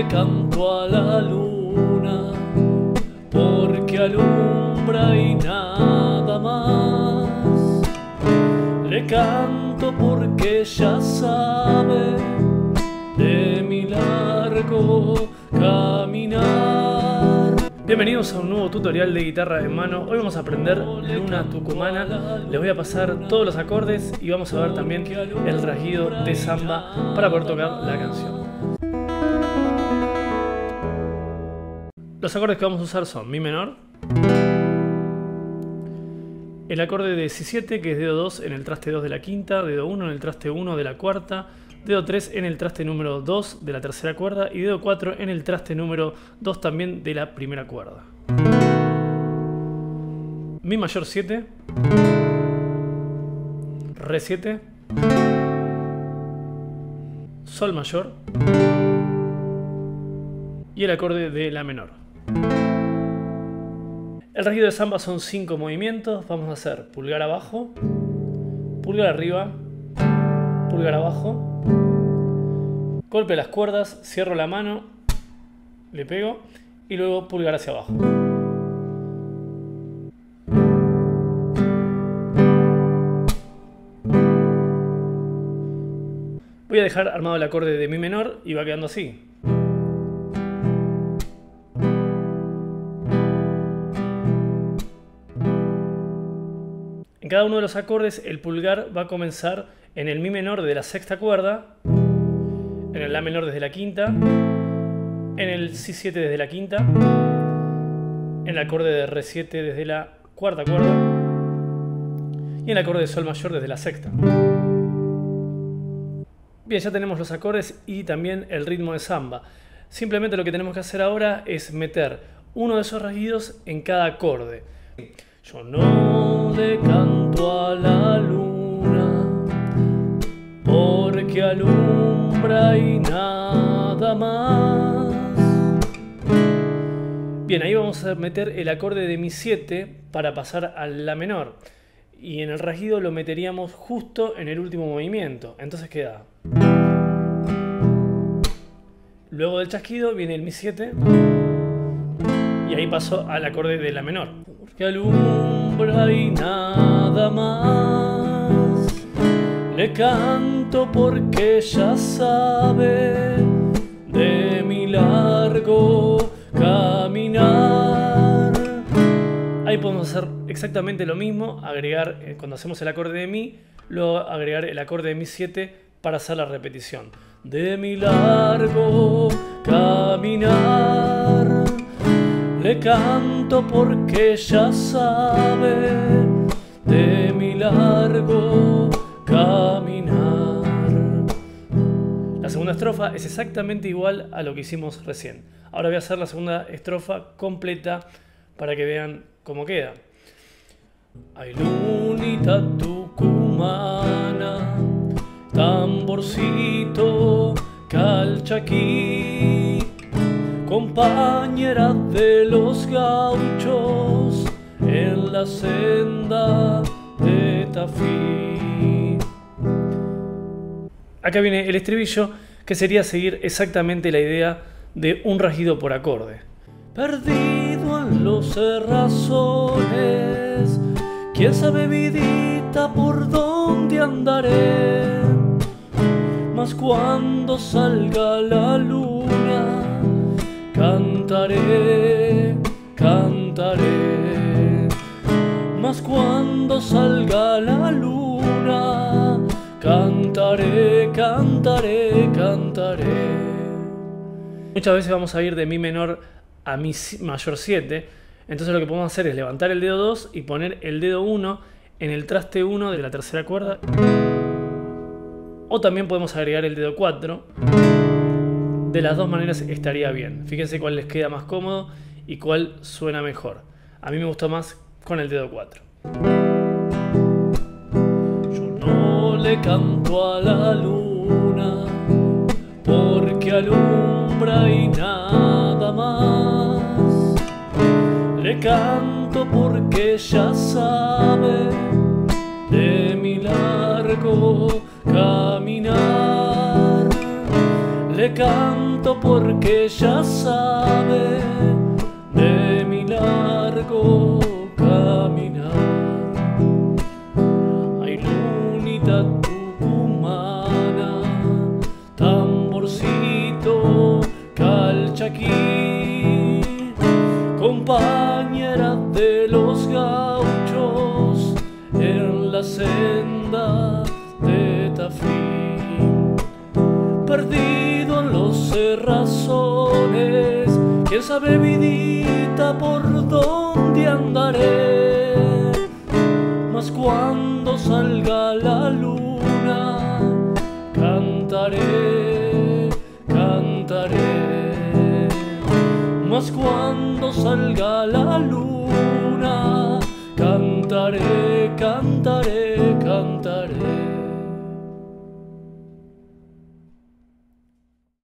le canto a la luna porque alumbra y nada más. Le canto porque ella sabe de mi largo caminar. Bienvenidos a un nuevo tutorial de guitarra en mano. Hoy vamos a aprender Luna Tucumana. Les voy a pasar todos los acordes y vamos a ver también el rasguido de samba para poder tocar la canción. Los acordes que vamos a usar son Mi menor, el acorde de Si7 que es dedo 2 en el traste 2 de la quinta, dedo 1 en el traste 1 de la cuarta, dedo 3 en el traste número 2 de la tercera cuerda y dedo 4 en el traste número 2 también de la primera cuerda. Mi mayor 7, Re 7, Sol mayor y el acorde de La menor. El rasguido de samba son 5 movimientos. Vamos a hacer pulgar abajo, pulgar arriba, pulgar abajo, golpe las cuerdas, cierro la mano, le pego y luego pulgar hacia abajo. Voy a dejar armado el acorde de mi menor y va quedando así. Cada uno de los acordes el pulgar va a comenzar en el mi menor de la sexta cuerda, en el la menor desde la quinta, en el si 7 desde la quinta, en el acorde de re 7 desde la cuarta cuerda y en el acorde de sol mayor desde la sexta. Bien, ya tenemos los acordes y también el ritmo de samba. Simplemente lo que tenemos que hacer ahora es meter uno de esos rasguidos en cada acorde. Yo no le canto a la luna porque alumbra y nada más. Bien, ahí vamos a meter el acorde de mi 7 para pasar a la menor. Y en el rasguido lo meteríamos justo en el último movimiento. Entonces queda. Luego del chasquido viene el mi 7 y ahí paso al acorde de la menor. Que alumbra y nada más. Le canto porque ella sabe de mi largo caminar. Ahí podemos hacer exactamente lo mismo, agregar, eh, cuando hacemos el acorde de mi, luego agregar el acorde de mi 7 para hacer la repetición. De mi largo caminar le canto porque ella sabe de mi largo caminar. La segunda estrofa es exactamente igual a lo que hicimos recién. Ahora voy a hacer la segunda estrofa completa para que vean cómo queda. Ay, lunita tucumana, tamborcito calchaquí compañera de los gauchos en la senda de Tafí. Acá viene el estribillo, que sería seguir exactamente la idea de un rasguido por acorde. Perdido en los cerrazones, quién sabe vidita por dónde andaré, mas cuando salga la luna Cantaré, cantaré, mas cuando salga la luna, cantaré, cantaré, cantaré. Muchas veces vamos a ir de mi menor a mi mayor 7, entonces lo que podemos hacer es levantar el dedo 2 y poner el dedo 1 en el traste 1 de la tercera cuerda. O también podemos agregar el dedo 4 de las dos maneras estaría bien. Fíjense cuál les queda más cómodo y cuál suena mejor. A mí me gustó más con el dedo 4. Yo no le canto a la luna porque alumbra y nada más. Le canto porque ella sabe de mi largo caminar le canto porque ya sabe de mi largo caminar. Ay, lunita tucumana, tamborcito calchaquí, compañera de los gauchos en la senda de Tafí perdido Quién sabe, vidita, por dónde andaré. Mas cuando salga la luna, cantaré, cantaré. Mas cuando salga la luna, cantaré.